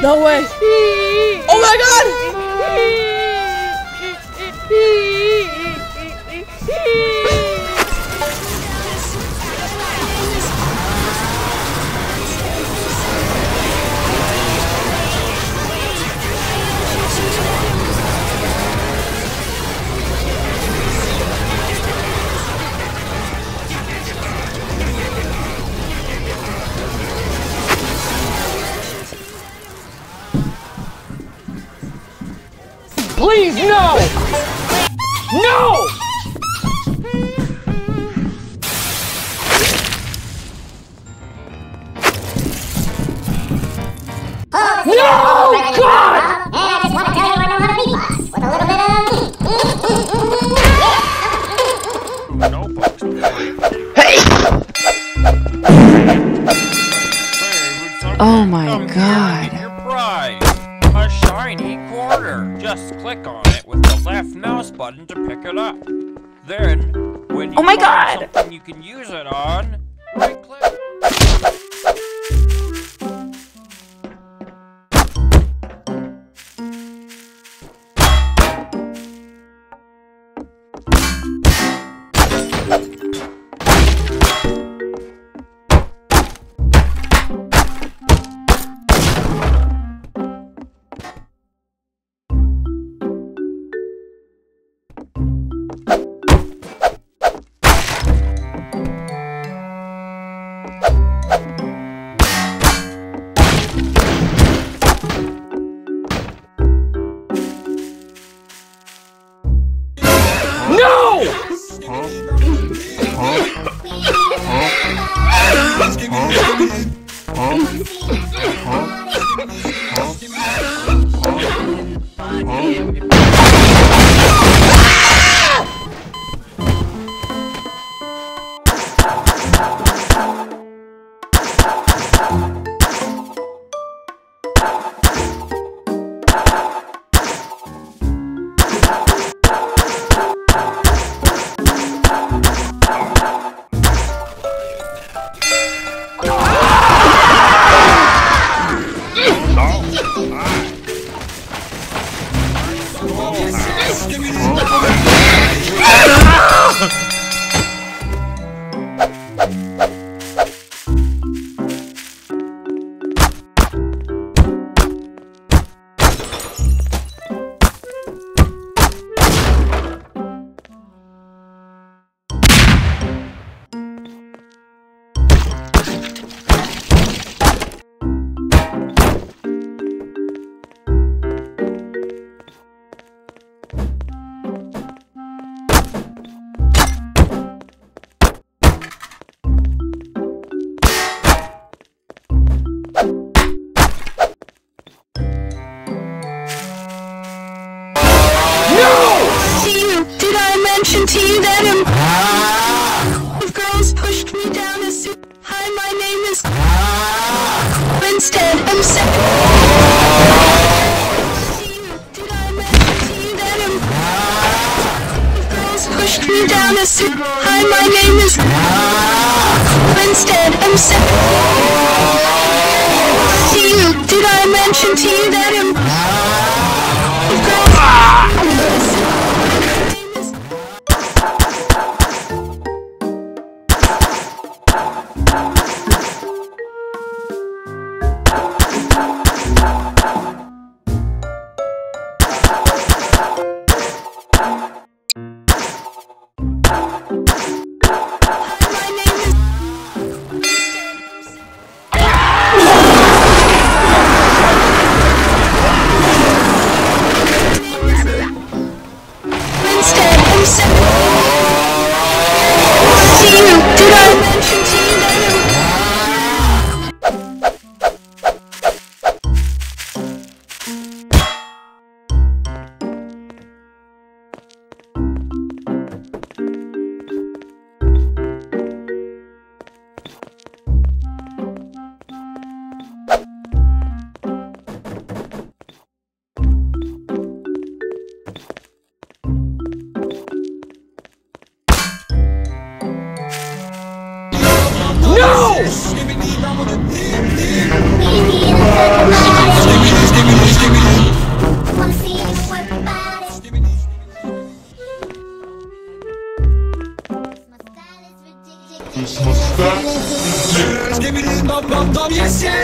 No way! Please, no! No! No! God! And I just click on it with the left mouse button to pick it up. Then, when oh you Oh my God. something you can use it on, right click. No! Is. Instead, I'm second. Did I mention to you that a girls pushed me down a suit? Hi, my name is. Instead, I'm second. To you. Did I mention to you that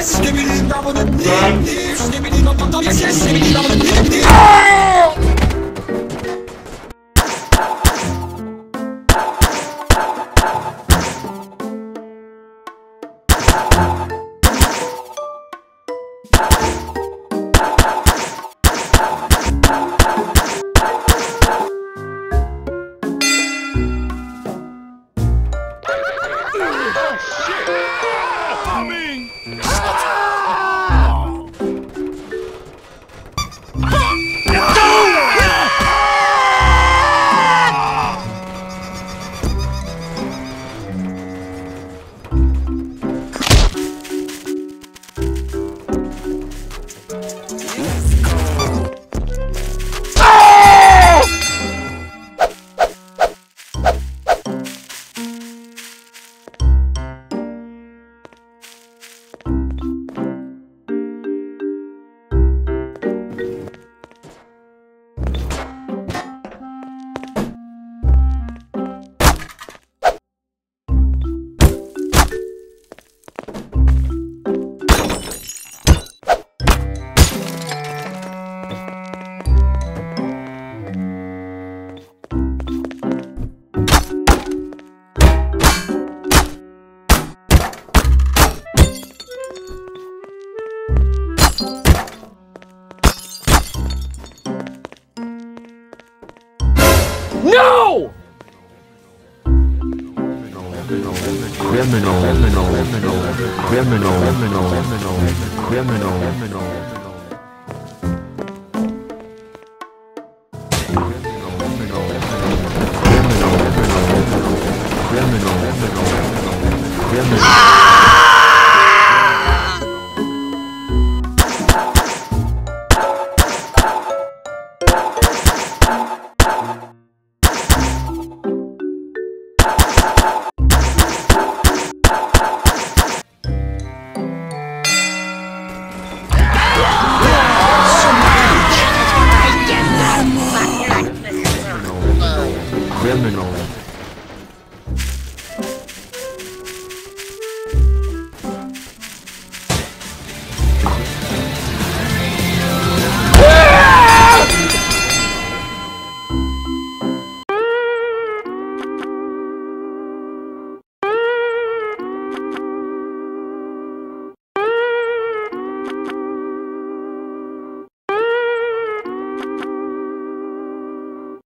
yes skibidi dum dum dip dip, skibidi dum dum dum yes yes, skibidi dum dum dip dip. No! criminal, criminal, criminal, criminal, criminal, criminal, criminal. criminal. Ah! criminal.